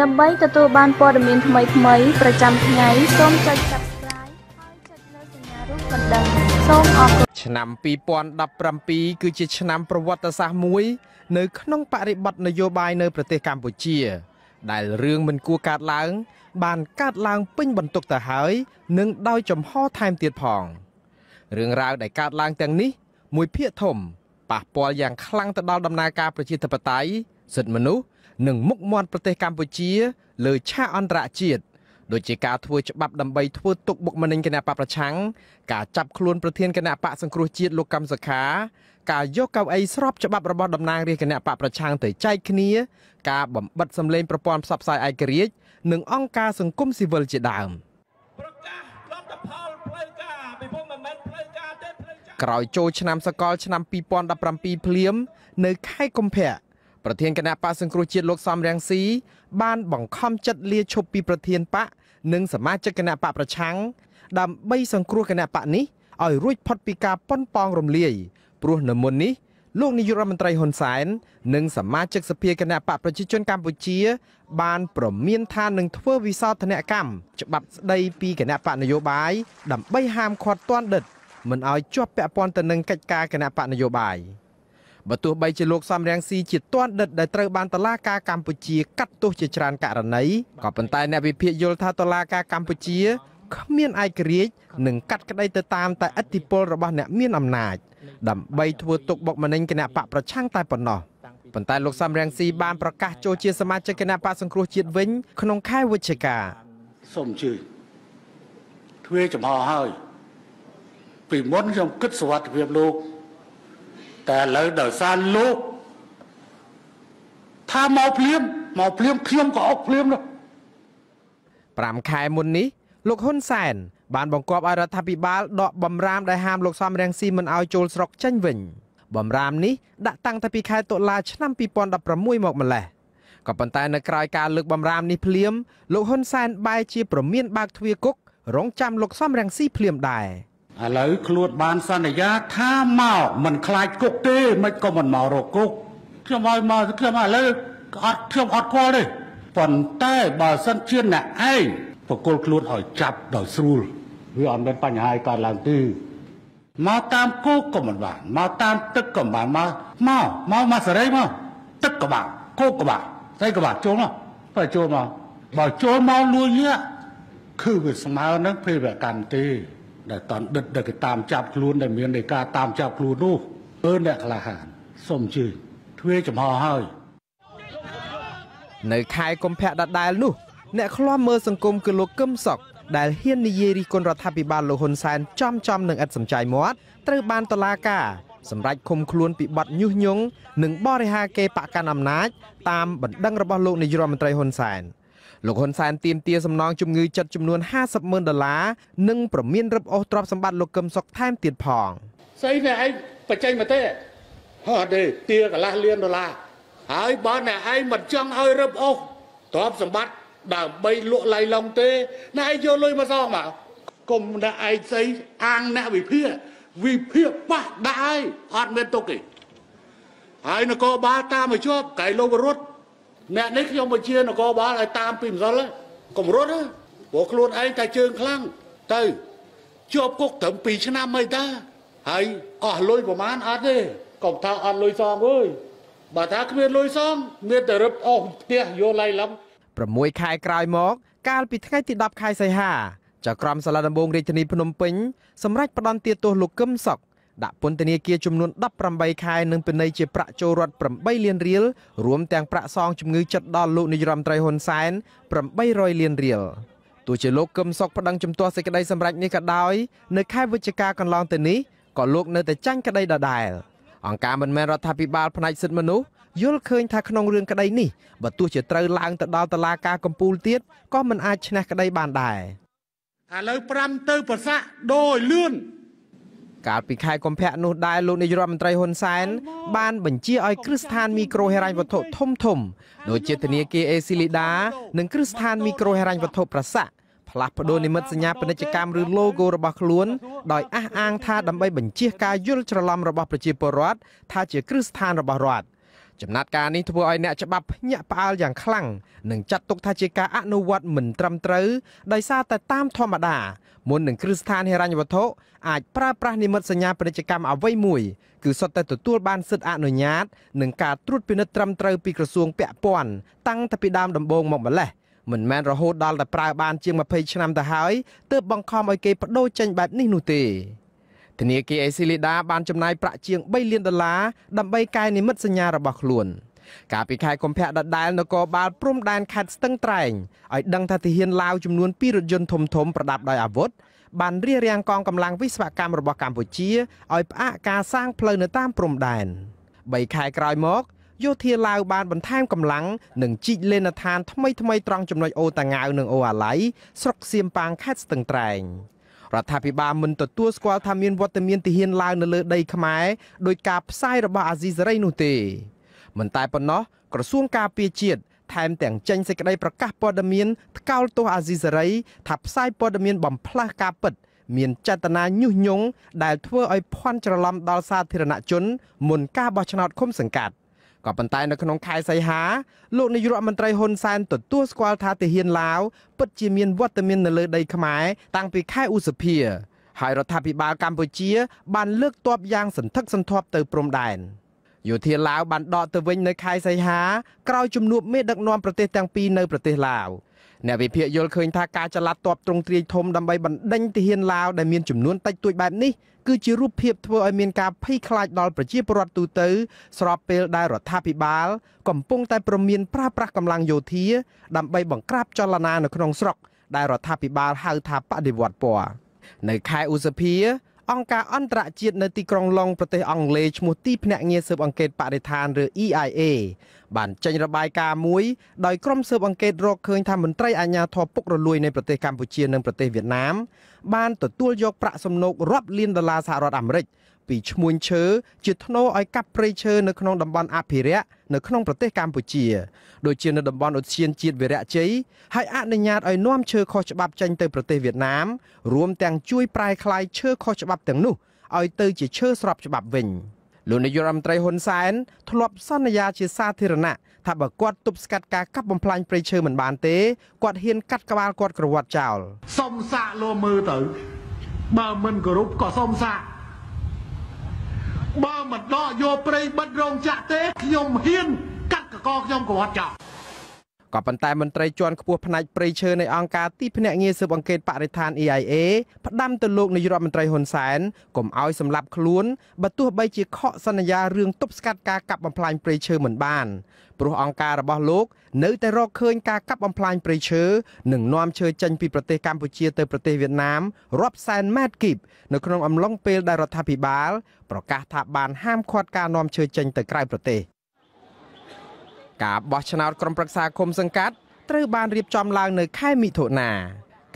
ដើម្បីទទួលបានព័ត៌មានថ្មីៗប្រចាំថ្ងៃសូមចុច Subscribe ហើយចុចលើសញ្ញារូបកណ្ដឹងសូមអរគុណឆ្នាំ2017គឺជាឆ្នាំប្រវត្តិសាស្ត្រមួយ នៅ ក្នុងបរិបទនយោបាយនៅប្រទេសកម្ពុជា ដែលរឿងមិនគួរកើតឡើង បានកើតឡើងពេញបន្ទុកទៅហើយនិងដោយចំហថែមទៀតផងរឿងរ៉ាវដែលកើតឡើងទាំងនេះ មួយភាគធំប៉ះពាល់យ៉ាងខ្លាំងទៅដល់ដំណើរការប្រជាធិបតេយ្យសិទ្ធិមនុស្ស និងមុខមាត់ប្រទេសកម្ពុជា លើឆាកអន្តរជាតិដូចជាការធ្វើច្បាប់ដើម្បីធ្វើទុកបុកម្នេញគណៈបកប្រឆាំងការចាប់ខ្លួនប្រធានគណៈបកសង្គ្រោះជាតិលោកកឹមសុខា ការយកកៅអីស្របច្បាប់របស់តំណាងរាជគណៈបកប្រឆាំងទៅចែកគ្នា ការបំបិតសម្លេងប្រព័ន្ធផ្សព្វផ្សាយឯករាជ្យនិងអង្គការសង្គមស៊ីវិលជាដើមប្រកាសលទ្ធផលផ្លូវការពីព្រោះមិនមែនផ្លូវការទេផ្លូវការក្រោយចូលឆ្នាំសកលឆ្នាំ2017ភ្លាម នៅខែកុម្ភៈ ប្រធានគណៈបកសង្គ្រោះជាតិលោកសំរងស៊ីបានបង្ខំចិត្តលាឈប់ពីប្រធានបកនិងសមាជិកគណៈបកប្រឆាំងដើម្បីសង្គ្រោះគណៈបកនេះឲ្យរួចផុតពីការប៉ុនប៉ងរំលាយព្រោះនៅមុននេះលោកនាយករដ្ឋមន្ត្រីហ៊ុនសែននិងសមាជិកសភាគណៈបកប្រជាជនកម្ពុជា បានប្រមានថានឹងធ្វើវិសោធនកម្មច្បាប់ស្ដីពីគណៈបកនយោបាយដើម្បីហាមឃាត់ទណ្ឌិតមិនឲ្យជាប់ពាក់ព័ន្ធទៅនឹងកិច្ចការគណៈបកនយោបាយ បើទោះបីជាលោកសំរងស៊ីជាទណ្ឌិតដែលត្រូវបានតឡាការកម្ពុជាកាត់ទោសជាច្រើនករណីក៏ប៉ុន្តែអ្នកវិភាគយល់ថាតឡាការកម្ពុជាគ្មានឯករាជ្យនិងកាត់ក្តីទៅតាមតែឥទ្ធិពលរបស់អ្នកមានអំណាច ដើម្បីធ្វើទុកបុកម្នេញគណៈបកប្រឆាំងតែប៉ុណ្ណោះប៉ុន្តែលោកសំរងស៊ីបានប្រកាសចូលជាសមាជិកគណៈបកសង្គ្រោះជាតិវិញ ក្នុងខែវិច្ឆិកាសូមអញ្ជើញទ្វេចំហហើយពីមុនខ្ញុំគិតសវត្ថិភាពលោក តែឥឡូវដោយសារលោកថាមកភ្លាមមកភ្លាមខ្ញុំក៏អុកភ្លាមនោះ5ខែមុននេះលោកហ៊ុនសែនបានបង្គាប់ឲ្យរដ្ឋាភិបាលដកបំរាមដែលហាមលោកសំរងស៊ីមិនឲ្យចូលស្រុកចេញវិញបំរាមនេះដាក់តាំងតែពីខែតុលាឆ្នាំ2016មកម្លេះក៏ប៉ុន្តែនៅក្រៅការលើកបំរាមនេះភ្លាមលោកហ៊ុនសែនបែរជាប្រមានបើកទ្វារគុករងចាំលោកសំរងស៊ីភ្លាមដែរ ឥឡូវខ្លួនបានសន្យាថាមកមិនខ្លាចគុកទេមិនក៏មិនមករកគុកខ្ញុំឲ្យមកខ្ញុំឥឡូវអត់ខ្ញុំអត់ខ្វល់ទេប៉ុន្តែបើសិនជាអ្នកឯងបកគលខ្លួនឲ្យចាប់ដោយស្រួលវាអត់មានបញ្ហាឲ្យកើតឡើងទេមកតាមគោកក៏មិនបានមកតាមទឹកក៏មិនបានមកមកមកមកសេរីមកទឹកក៏បានគោកក៏បានស្អីក៏បានចូលមកបើចូលមកបើចូលមកលួចនេះគឺវាស្មើនឹងពេលវកម្មទេ ដែលតន់ដិតដែលគេតាមចាប់ខ្លួនដែលមាននៃការតាមចាប់ខ្លួននោះអឺអ្នកក្លាហានសូមអញ្ជើញទ្វេចំហហើយនៅខែកុម្ភៈដដែលនោះអ្នកឃ្លាំមើលសង្គមគឺលោកកឹមសុខដែលហ៊ាននិយាយរិះគន់រដ្ឋាភិបាលលោកហ៊ុនសែនចំចំនឹងឥតសំចៃមាត់ត្រូវបានតឡាការសម្រាប់ឃុំខ្លួនពីបទញុះញង់និងបរិហាកេរបកកាន់អំណាចតាមបណ្ដឹងរបស់លោកនាយរដ្ឋមន្ត្រីហ៊ុនសែន លោកហ៊ុនសែនទាមទារសំណងជំងឺចិត្តចំនួន50ម៉ឺនដុល្លារនិងប្រមានរឹបអូសទ្រព្យសម្បត្តិលោកកឹមសុខថែមទៀតផងស្អីអ្នកឯងបញ្ចេញមកទេហោះទេទាកន្លះលានដុល្លារហើយបើអ្នកឯងមិនចង់ឲ្យរឹបអូសទ្រព្យសម្បត្តិដើម្បីលក់ឡៃឡុងទេអ្នកឯងយកលុយមកសងមកគុំអ្នកឯងស្អីអាងអ្នកវិភាគវិភាគប៉ះដាក់ហើយអត់មានទុកទេហើយនគរបាលតាមមកជាប់កែលោករត់ អ្នកនេះខ្ញុំបញ្ជានគរបាលឲ្យតាមពីម្សិលហើយកុំរត់ណាព្រោះខ្លួនឯងតែជើងខ្លាំងទៅជាប់គុកត្រឹម2ឆ្នាំអីតាហើយអស់លុយប្រមាណអត់ទេកុំថាអត់លុយសងអើយបើថាគ្មានលុយសង មានតែរឹបអស់ផ្ទះយកឡៃឡំ6ខែក្រោយមក កាលពីថ្ងៃទី10ខែសីហាចៅក្រមសាលាដំបងរាជធានីភ្នំពេញសម្រេចផ្តន្ទាទោសលោកកឹមសុខ ដាក់ពន្ធនាគារចំនួន18ខែនិងពិន័យជាប្រាក់ចូលរដ្ឋ8លានរៀលរួមទាំងប្រាក់សងជំងឺចិត្តដល់លោកនាយរដ្ឋមន្ត្រីហ៊ុនសែន800លានរៀលទោះជាលោកកឹមសុខប្តឹងជំទាស់សេចក្តីសម្រេចនេះក៏ដោយនៅខែវិច្ឆិកាកន្លងទៅនេះក៏លោកនៅតែចាញ់ក្តីដដែលអង្គការមិនមែនរដ្ឋាភិបាលផ្នែកសិទ្ធិមនុស្សយល់ឃើញថាក្នុងរឿងក្តីនេះបើទោះជាត្រូវឡើងទៅដល់តុលាការកំពូលទៀតក៏មិនអាចឈ្នះក្តីបានដែរឥឡូវ5ទៅប្រសាក់ដូរឲ្យលឿន កាលពីខែកុម្ភៈនោះដែរលោកនាយរដ្ឋមន្ត្រីហ៊ុនសែនបានបញ្ជាឲ្យគ្រឹះស្ថានមីក្រូហិរញ្ញវត្ថុធំធំដូចជាធនាគារអេស៊ីលីដានិងគ្រឹះស្ថានមីក្រូហិរញ្ញវត្ថុប្រសាក់ផ្លាស់ប្ដូរនិមិត្តសញ្ញាពាណិជ្ជកម្មឬ logo របស់ខ្លួនដោយអះអាងថាដើម្បីបញ្ជៀសការយល់ច្រឡំរបស់ប្រជាពលរដ្ឋថាជាគ្រឹះស្ថានរបស់រដ្ឋ ចំណាត់ការនេះធ្វើឲ្យអ្នកច្បាប់ភ្ញាក់ផ្អើលយ៉ាងខ្លាំងនិងចាត់ទុកថាជាការអនុវត្តមិនត្រឹមត្រូវដោយសារតែតាមធម្មតាមុននឹងគ្រឹះស្ថានហិរញ្ញវត្ថុអាចប្រើប្រាស់និមិត្តសញ្ញាពាណិជ្ជកម្មអ្វីមួយគឺសុទ្ធតែទទួលបានសិទ្ធិអនុញ្ញាតនិងការត្រួតពិនិត្យត្រឹមត្រូវពីក្រសួងពាក់ព័ន្ធតាំងតែពីដើមដំបូងមកម្លេះមិនមែនរហូតដល់តែប្រើបានជាង20ឆ្នាំទៅហើយទើបបង្ខំឲ្យគេបដូរចេញបែបនេះនោះទេ ធនាគារអេស៊ីលីដាបានចំណាយប្រាក់ជាង3លានដុល្លារដើម្បីកែនិមិត្តសញ្ញារបស់ខ្លួនកាលពីខែកុម្ភៈដដែលនគរបាលព្រំដែនខេត្តស្ទឹងត្រែងឲ្យដឹងថាទាហានឡាវចំនួន2រថយន្តធំធំប្រដាប់ដោយអាវុធបានរៀបរៀងកងកម្លាំងវិស្វកម្មរបស់កម្ពុជាឲ្យផ្អាកការសាងផ្លូវនៅតាមព្រំដែន3ខែក្រោយមកយោធាឡាវបានបន្ថែមកម្លាំងនិងជីកលេនដ្ឋានថ្មីថ្មីត្រង់ចំណុចអូតាងាវនិងអូអាឡៃស្រុកសៀមប៉ាងខេត្តស្ទឹងត្រែង រដ្ឋាភិបាលមិនទទួលស្គាល់ថាមានវត្តមានទាហានឡាវនៅលើដីខ្មែរដោយការផ្សាយរបស់អាស៊ីសេរីនោះទេមិនតែប៉ុណ្ណោះក្រសួងការពារជាតិថែមទាំងចេញសេចក្តីប្រកាសព័ត៌មានថ្កោលទោសអាស៊ីសេរីថាផ្សាយព័ត៌មានបំផ្លាស់ការពិត មានចេតនាញុះញង់ដែលធ្វើឲ្យភ័ន្តច្រឡំដល់សាធារណជនមុនការបោះឆ្នោតឃុំសង្កាត់ ក៏ប៉ុន្តែនៅក្នុងខែសីហាលោកនាយករដ្ឋមន្ត្រីហ៊ុនសែនទទួលស្គាល់ថាទាហានឡាវពិតជាមានវត្តមាននៅលើដីខ្មែរតាំងពីខែឧសភាហើយរដ្ឋាភិបាលកម្ពុជា បានលើកទ័ពយ៉ាងសន្ធឹកសន្ធាប់ទៅព្រំដែនយោធាឡាវបានដកទៅវិញនៅខែសីហាក្រោយជំនួបមេដឹកនាំប្រទេសទាំងពីរនៅប្រទេសឡាវ អ្នកវិភាគយល់ឃើញថាការចល័តទ័ពទ្រង់ទ្រាយធំដើម្បីបណ្ដេញទាហានឡាវដែលមានចំនួនតិចតួចបែបនេះគឺជារូបភាពធ្វើឲ្យមានការភ័យខ្លាចដល់ប្រជាពលរដ្ឋទូទៅស្របពេលដែលរដ្ឋាភិបាល កំពុងតែប្រមានប្រើប្រាស់កម្លាំងយោធា ដើម្បីបង្ក្រាបចលនានៅក្នុងស្រុកដែលរដ្ឋាភិបាលហៅថាបដិវត្តពណ៌នៅខែឧសភា អង្គការអន្តរជាតិនៅទីក្រុងឡុងប្រទេសអង់គ្លេសឈ្មោះទីភ្នាក់ងារស៊ើបអង្កេតបរិស្ថានឬ EIA បានចេញរបាយការណ៍មួយដោយក្រុមស៊ើបអង្កេតរកឃើញថាមន្ត្រីអាជ្ញាធរពុករលួយនៃប្រទេសកម្ពុជានិងប្រទេសវៀតណាមបានទទួលយកប្រាក់សំណូករាប់លានដុល្លារសហរដ្ឋអាមេរិក ពីឈ្មួញឈើជាធ្នូឲ្យកាប់ព្រៃឈើនៅក្នុងតំបន់អភិរក្សនៅក្នុងប្រទេសកម្ពុជាដូចជានៅតំបន់ឧទ្យានជាតិវីរៈជ័យហើយអនុញ្ញាតឲ្យនាំឈើខុសច្បាប់ចេញទៅប្រទេសវៀតណាមរួមទាំងជួយប្រែក្លាយឈើខុសច្បាប់ទាំងនោះឲ្យទៅជាឈើស្របច្បាប់វិញលោកនាយករដ្ឋមន្ត្រីហ៊ុនសែនធ្លាប់សន្យាជាសាធារណៈថាបើគាត់ទប់ស្កាត់ការកាប់បំផ្លាញព្រៃឈើមិនបានទេគាត់ហ៊ានកាត់ក្បាលគាត់ក្រវត្តចោលសុំសាកលោមើលទៅបើមិនគោរពក៏សុំសាក បើមិនដកយកព្រៃបិទរោងចក្រទេខ្ញុំហ៊ានកាត់កកខ្ញុំក៏វត្តចោល ក៏ប៉ុន្តែមន្ត្រីជាន់ខ្ពស់ផ្នែកព្រៃឈើនៃអង្គការទីភ្នាក់ងារស៊ើបអង្កេតបរិស្ថាន EIA ផ្ដាំទៅលោកនាយរដ្ឋមន្ត្រីហ៊ុនសែនកុំឲ្យសម្លាប់ខ្លួនបើទោះបីជាខកសន្យារឿងទប់ស្កាត់ការកាប់បំផ្លាញព្រៃឈើមិនបានព្រោះអង្គការរបស់លោកនៅតែរកឃើញការកាប់បំផ្លាញព្រៃឈើនិងនាំឈើចេញពីប្រទេសកម្ពុជាទៅប្រទេសវៀតណាមរាប់សែនម៉ែត្រគីបនៅក្នុងអំឡុងពេលដែលរដ្ឋាភិបាលប្រកាសថាបានហាមឃាត់ការនាំឈើចេញទៅក្រៅប្រទេស ការបោះឆ្នោតក្រុមប្រឹក្សាគុំសង្កាត់ត្រូវបានរៀបចំឡើងនៅខែមិថុនា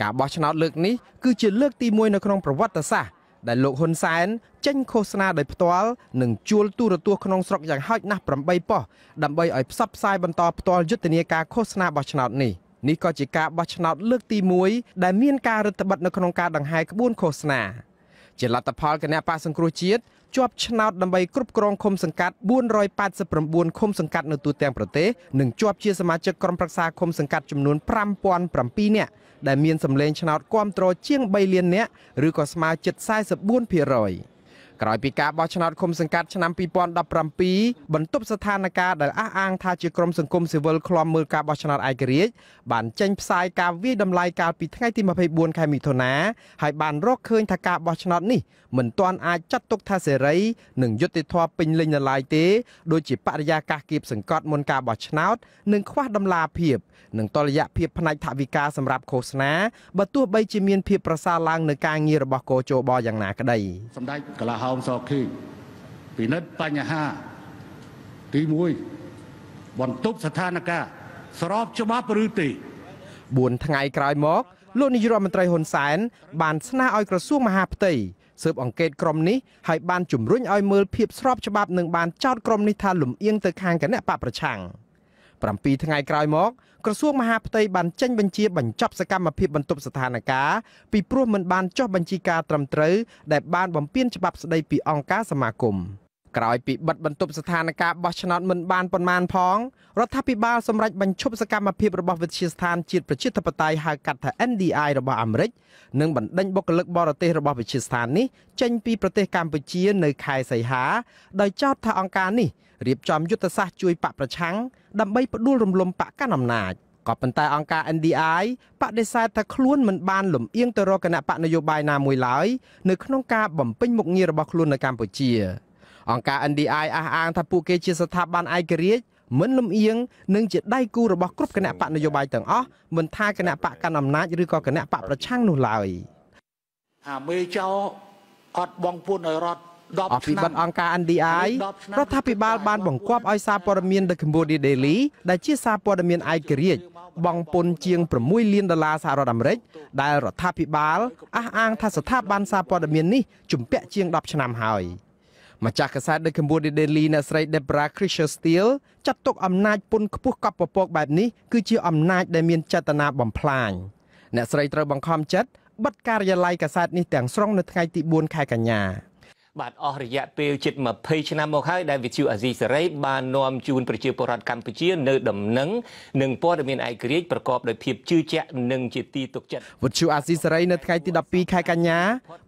ការបោះឆ្នោតលើកនេះគឺជាលើកទី1នៅក្នុងប្រវត្តិសាស្ត្រដែលលោកហ៊ុនសែនចេញឃោសនាដោយផ្ទាល់និងជួលទូរទស្សន៍ក្នុងស្រុកយ៉ាងហោចណាស់8ប៉ុស្តិ៍ដើម្បីឲ្យផ្សព្វផ្សាយបន្តផ្ទាល់យុទ្ធនាការឃោសនាបោះឆ្នោតនេះនេះក៏ជាការបោះឆ្នោតលើកទី1ដែលមានការរឹតបន្តឹងនៅក្នុងការដង្ហែក្បួនឃោសនា ជាលទ្ធផលគណៈបកសង្គ្រោះជាតិជាប់ឆ្នោតដើម្បីគ្រប់គ្រងឃុំសង្កាត់489ឃុំសង្កាត់នៅទូទាំងប្រទេសនិងជាប់ជាសមាជិកក្រុមប្រឹក្សាឃុំសង្កាត់ចំនួន5007នាក់ដែលមានសម្លេងឆ្នោតគាំទ្រជាង3លាននាក់ឬក៏ស្មើជិត44% ក្រោយពីការបោះឆ្នោតឃុំសង្កាត់ឆ្នាំ2017បន្ទប់ស្ថានភាពដែលអះអាងថាជាក្រុមសង្គមស៊ីវិលឃ្លាំមើលការបោះឆ្នោតឯករាជ្យបានចេញផ្សាយការវាយតម្លៃកាលពីថ្ងៃទី24ខែមិថុនាហើយបានរកឃើញថាការបោះឆ្នោតនេះមិនទាន់អាចចាត់ទុកថាសេរីនិងយុត្តិធម៌ពេញលេញនៅឡើយទេដូចជាបរិយាកាសគៀបសង្កត់មុនការបោះឆ្នោតនិងខ្វះដំណាភាពនិងតលយៈភាពផ្នែកថវិកាសម្រាប់ឃោសនាបើទោះបីជាមានភាពប្រសើរឡើងនៅការងាររបស់កោជបយ៉ាងណាក្តីសម្ដេចកលាហោមសខេងពិនិត្យបញ្ហាទី1បន្ទប់ស្ថានភាពស្របច្បាប់ឬទេ4ថ្ងៃក្រោយមកលោកនាយរដ្ឋមន្ត្រីហ៊ុនសែនបានស្នើឲ្យក្រសួងមហាផ្ទៃស៊ើបអង្កេតក្រុមនេះហើយបានជំរុញឲ្យមើលភាពស្របច្បាប់និងបានចោទក្រុមនេះថាលំអៀងទៅខាងគណៈបកប្រឆាំង 7ថ្ងៃក្រោយមក ក្រសួងមហាផ្ទៃបានចេញបញ្ជាបញ្ចប់សកម្មភាពបន្ទប់ស្ថានភាពពីព្រោះមិនបានចុះបញ្ជីការត្រឹមត្រូវដែលបានបំពានច្បាប់ស្តីពីអង្គការសមាគមក្រោយពីបិទបន្ទប់ស្ថានភាពបោះឆ្នោតមិនបានប៉ុន្មានផងរដ្ឋាភិបាលសម្រេចបញ្ឈប់សកម្មភាពរបស់វិទ្យាស្ថានជាតិប្រជាធិបតេយ្យហៅកាត់ថា NDI របស់អាមេរិកនិងបណ្ដេញបុគ្គលិកបរទេសរបស់វិទ្យាស្ថាននេះចេញពីប្រទេសកម្ពុជានៅខែសីហាដោយចោទថាអង្គការនេះ រៀបចំយុទ្ធសាស្ត្រជួយបកប្រឆាំងដើម្បីផ្ដួលរំលំបកកណ្ដាលអំណាចក៏ប៉ុន្តែអង្គការ NDI បដិសេធថាខ្លួនមិនបានលំអៀងទៅរកគណៈបកនយោបាយណាមួយឡើយនៅក្នុងការបំពេញមុខងាររបស់ខ្លួននៅកម្ពុជាអង្គការ NDI អះអាងថាពួកគេជាស្ថាប័នឯករាជ្យមិនលំអៀងនិងជាដៃគូរបស់គ្រប់គណៈបកនយោបាយទាំងអស់មិនថាគណៈបកកណ្ដាលអំណាចឬក៏គណៈបកប្រឆាំងនោះឡើយអាមេចោអត់បងពួនឲ្យរត់ អភិបត្តិអង្គការ NDI រដ្ឋាភិបាលបានបង្គាប់ឲ្យសារព័ត៌មាន The Cambodia Daily ដែលជាសារព័ត៌មានឯករាជ្យបង់ពន្ធជាង6លានដុល្លារសហរដ្ឋអាមេរិកដែលរដ្ឋាភិបាលអះអាងថាស្ថាប័នសារព័ត៌មាននេះជំពាក់ជាង10ឆ្នាំហើយម្ចាស់កាសែត The Cambodia Daily អ្នកស្រី Debra Krisher Steele ចាត់ទុកអំណាចពន្ធខ្ពស់កប់ពពកបែបនេះគឺជាអំណាចដែលមានចេតនាបំផ្លាញអ្នកស្រីត្រូវបង្ខំចិត្តបិទការិយាល័យកាសែតនេះទាំងស្រុងនៅថ្ងៃទី4ខែកញ្ញា បាទអស់រយៈពេលជិត20ឆ្នាំមកហើយដែលវិទ្យុអាស៊ីសេរីបាននាំជូនប្រជាពលរដ្ឋកម្ពុជានៅដំណឹងនិងព័ត៌មានឯករាជ្យប្រកបដោយភាពជឿជាក់និងជាទីទុកចិត្តវិទ្យុអាស៊ីសេរីនៅថ្ងៃទី12ខែកញ្ញា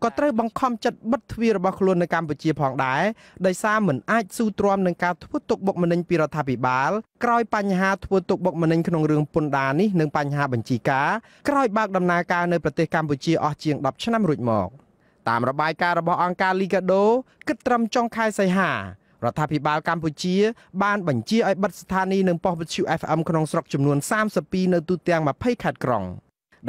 ក៏ត្រូវបង្ខំចិត្តបិទទ្វាររបស់ខ្លួននៅកម្ពុជាផងដែរដោយសារមិនអាចស៊ូទ្រាំនឹងការធ្វើទុកបុកម្នេញពីរដ្ឋាភិបាលក្រោយបញ្ហាធ្វើទុកបុកម្នេញក្នុងរឿងពន្ធដារនេះនិងបញ្ហាបញ្ជីការក្រោយបើកដំណើរការនៅប្រទេសកម្ពុជាអស់ជាង10ឆ្នាំរួចមក។ តាមរបាយការណ៍របស់អង្គការ Liga do គិតត្រឹមចុងខែសីហារដ្ឋាភិបាលកម្ពុជា បានបញ្ជាឲ្យបិទស្ថានីយ៍និងប៉ុស្តិ៍វិទ្យុ FM ក្នុងស្រុកចំនួន32នៅទូទាំង20ខេត្តក្រុង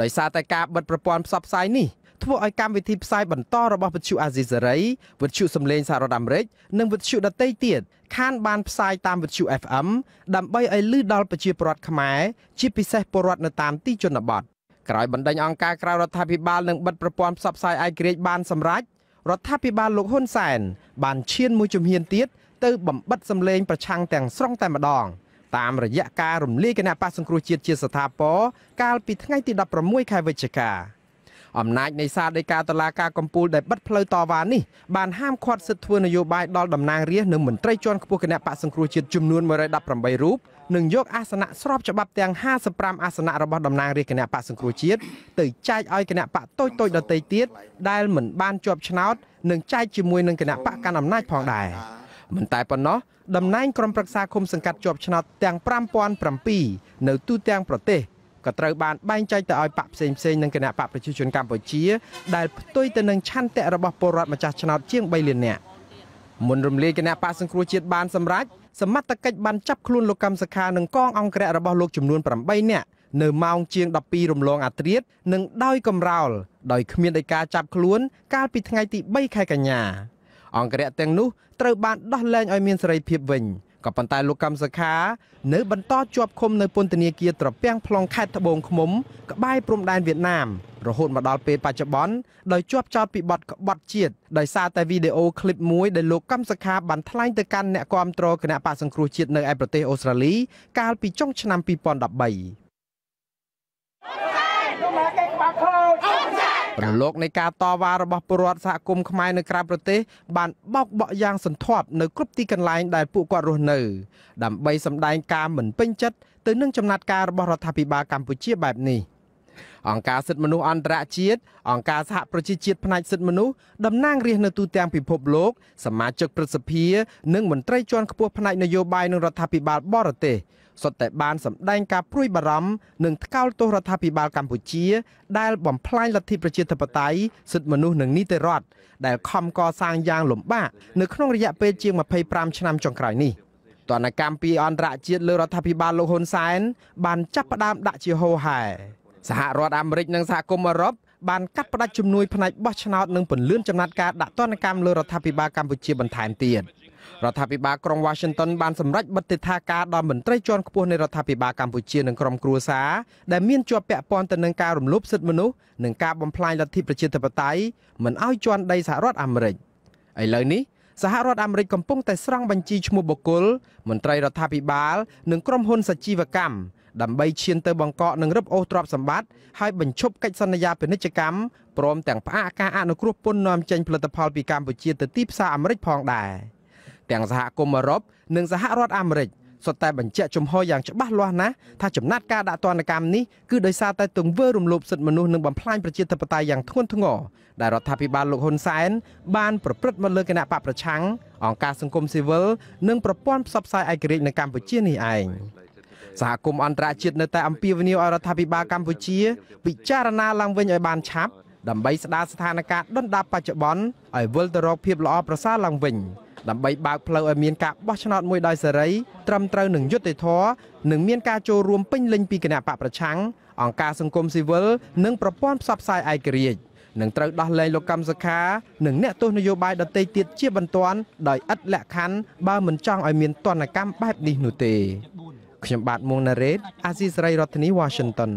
ដោយសារតែការបិទប្រព័ន្ធផ្សព្វផ្សាយនេះធ្វើឲ្យកម្មវិធីផ្សាយបន្តរបស់វិទ្យុអាស៊ីសេរីវិទ្យុសំឡេងសហរដ្ឋអាមេរិកនិងវិទ្យុដទៃទៀតខានបានផ្សាយតាមវិទ្យុ FM ដើម្បីឲ្យលឺដល់ប្រជាពលរដ្ឋខ្មែរជាពិសេសពលរដ្ឋនៅតាមទីជនបទ ក្រោយបណ្ដេញអង្គការក្រៅរដ្ឋាភិបាលនិងបិទប្រព័ន្ធផ្សព្វផ្សាយឯករាជ្យបានសម្រេចរដ្ឋាភិបាលលោកហ៊ុនសែនបានឈានមួយជំហានទៀតទៅបំបិតសម្លេងប្រឆាំងទាំងស្រុងតែម្ដង តាមរយៈការរំលាយគណៈបកសង្គ្រោះជាតិជាស្ថាពរកាលពីថ្ងៃទី16ខែវិច្ឆិកាអំណាចនៃសារដីកាតឡាការកំពូលដែលបិទផ្លូវតវ៉ានេះបានហាមឃាត់សិទ្ធិធ្វើនយោបាយដល់តំណាងរាស្ត្រនិងមន្ត្រីជាន់ខ្ពស់គណៈបកសង្គ្រោះជាតិចំនួន118រូប និងយកអាសនៈស្របច្បាប់ទាំង55អាសនៈរបស់តំណាងរាស្ត្រគណៈបកសង្គ្រោះជាតិទៅចែកឲ្យគណៈបកតូចតូចដទៃទៀតដែលមិនបានជាប់ឆ្នោតនិងចែកជាមួយនឹងគណៈបកកាន់អំណាចផងដែរមិនតែប៉ុណ្ណោះតំណែងក្រុមប្រឹក្សាគុំសង្កាត់ជាប់ឆ្នោតទាំង5007នៅទូទាំងប្រទេសក៏ត្រូវបានបែងចែកទៅឲ្យបកផ្សេងផ្សេងនឹងគណៈបកប្រជាជនកម្ពុជា ដែលផ្ទុយទៅនឹងឆន្ទៈរបស់ពលរដ្ឋម្ចាស់ឆ្នោតជាង3លាននាក់មុនរំលាយគណៈបកសង្គ្រោះជាតិបានសម្រេច សមត្ថកិច្ចបានចាប់ខ្លួនលោកកម្មសខានិងកងអង្គរៈរបស់លោកចំនួន8នាក់នៅម៉ោងជាង12រំលងអាត្រៀតនិងដោយកំរោលដោយគ្មានដីកាចាប់ខ្លួន កាលពីថ្ងៃទី3ខែកញ្ញាអង្គរៈទាំងនោះត្រូវបានដោះលែងឲ្យមានសេរីភាពវិញ ក៏ប៉ុន្តែលោកកម្មសខានៅបន្តជាប់ឃុំនៅពន្ធនាគារត្រពាំង plong ខេត្តត្បូងឃ្មុំក្បែរព្រំដែនវៀតណាមរហូតមកដល់ពេលបច្ចុប្បន្នដោយជាប់ចោទពីបទក្បត់ជាតិដោយសារតែវីដេអូឃ្លីបមួយដែលលោកកម្មសខាបានថ្លែងទៅកាន់អ្នកគាំទ្រគណៈបកសង្គ្រោះជាតិនៅឯប្រទេសអូស្ត្រាលីកាលពីចុងឆ្នាំ2013 រលកនៃការតវ៉ារបស់ពលរដ្ឋសហគមន៍ខ្មែរនៅក្រៅប្រទេសបានបោកបក់យ៉ាងសន្ធាប់នៅគ្រប់ទីកន្លែងដែលពួកគាត់រស់នៅដើម្បីសម្ដែងការមិនពេញចិត្តទៅនឹងចំណាត់ការរបស់រដ្ឋាភិបាលកម្ពុជាបែបនេះអង្គការសិទ្ធិមនុស្សអន្តរជាតិអង្គការសហប្រជាជាតិផ្នែកសិទ្ធិមនុស្សតំណាងរាស្ត្រនៅទូទាំងពិភពលោកសមាជិកព្រឹទ្ធសភា និងមន្ត្រីជាន់ខ្ពស់ផ្នែកនយោបាយនិងរដ្ឋាភិបាលបរទេស សុទ្ធតែបានសម្ដែងការព្រួយបារម្ភនិងថ្កោលទោសរដ្ឋាភិបាលកម្ពុជា ដែលបំផ្លាញលទ្ធិប្រជាធិបតេយ្យសិទ្ធិមនុស្សនិងនីតិរដ្ឋដែលខំកសាងយ៉ាងលំបាកនៅក្នុងរយៈពេលជាង25ឆ្នាំចុងក្រោយនេះទណ្ឌកម្មពីអន្តរជាតិលើរដ្ឋាភិបាលលោកហ៊ុនសែនបានចាប់ផ្ដើមដាក់ជាហូរហែសហរដ្ឋអាមេរិកនិងសហគមន៍អឺរ៉ុបបានកាត់ផ្តាច់ជំនួយផ្នែកបោះឆ្នោតនិងពន្លឿនចំណាត់ការដាក់ទណ្ឌកម្មលើរដ្ឋាភិបាលកម្ពុជាបន្ថែមទៀត។ រដ្ឋាភិបាលក្រុង Washington បានសម្រេចបិទទិដ្ឋាការដល់មន្ត្រីជាន់ខ្ពស់នៃរដ្ឋាភិបាលកម្ពុជានិងក្រុមគ្រួសារដែលមានជាប់ពាក់ព័ន្ធទៅនឹងការរំលោភសិទ្ធិមនុស្សនិងការបំផ្លាញលទ្ធិប្រជាធិបតេយ្យមិនឲ្យជន់ដីសហរដ្ឋអាមេរិកឥឡូវនេះសហរដ្ឋអាមេរិកកំពុងតែស្រង់បញ្ជីឈ្មោះបុគ្គលមន្ត្រីរដ្ឋាភិបាលនិងក្រុមហ៊ុនសជីវកម្មដើម្បីឈានទៅបង្កកនិងរឹបអូសទ្រព្យសម្បត្តិហើយបញ្ឈប់កិច្ចសន្យាពាណិជ្ជកម្មព្រមទាំងផ្អាកការអនុគ្រោះពន្ធនាំចេញផលិតផលពីកម្ពុជាទៅទីផ្សារអាមេរិកផងដែរ ទាំងសហគមន៍អឺរ៉ុបនិងសហរដ្ឋអាមេរិកសុទ្ធតែបញ្ជាក់ជំហរយ៉ាងច្បាស់លាស់ណាស់ថាចំណាត់ការដាក់ទណ្ឌកម្មនេះគឺដោយសារតែទង្វើរំលោភសិទ្ធិមនុស្សនិងបំផ្លាញប្រជាធិបតេយ្យយ៉ាងធ្ងន់ធ្ងរដែលរដ្ឋាភិបាលលោកហ៊ុនសែនបានប្រព្រឹត្តមកលើគណៈបកប្រឆាំងអង្គការសង្គមស៊ីវិលនិងប្រព័ន្ធផ្សព្វផ្សាយឯករាជ្យនៅកម្ពុជានេះឯងសហគមន៍អន្តរជាតិនៅតែអំពាវនាវឲ្យរដ្ឋាភិបាលកម្ពុជា ពិចារណាឡើងវិញឲ្យបានឆាប់ដើម្បីស្ដារស្ថានភាពដុនដាបបច្ចុប្បន្នឲ្យវិលទៅរកភាពល្អប្រសើរឡើងវិញ ដើម្បីបើកផ្លូវឲ្យមានការបោះឆ្នោតមួយដោយសេរីត្រឹមត្រូវនឹងយុត្តិធម៌និងមានការចូលរួមពេញលេញពីគណៈបកប្រឆាំងអង្គការសង្គមស៊ីវិលនិងប្រព័ន្ធផ្សព្វផ្សាយឯករាជ្យនឹងត្រូវដោះលែងលោកកម្មសខានិងអ្នកទស្សនយោបាយដទៃទៀតជាបន្ទាន់ដោយឥតលក្ខខណ្ឌបើមិនចង់ឲ្យមានទណ្ឌកម្មបែបនេះនោះទេខ្ញុំបាទមួងណារ៉េតអាស៊ីសេរីរដ្ឋធានី Washington